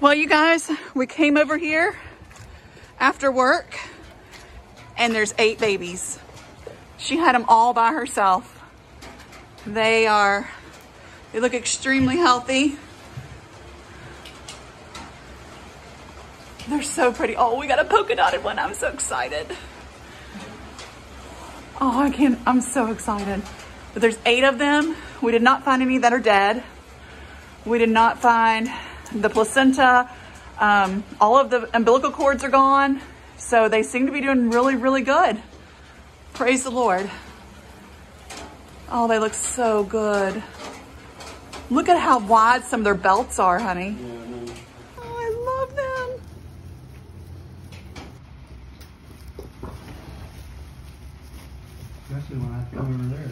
Well, you guys, we came over here after work and there's eight babies. She had them all by herself. They are, they look extremely healthy. They're so pretty. Oh, we got a polka dotted one. I'm so excited. Oh, I can't, I'm so excited. But there's eight of them. We did not find any that are dead. We did not find the placenta, um, all of the umbilical cords are gone. So they seem to be doing really, really good. Praise the Lord. Oh, they look so good. Look at how wide some of their belts are, honey. Oh, I love them. Especially when I over there.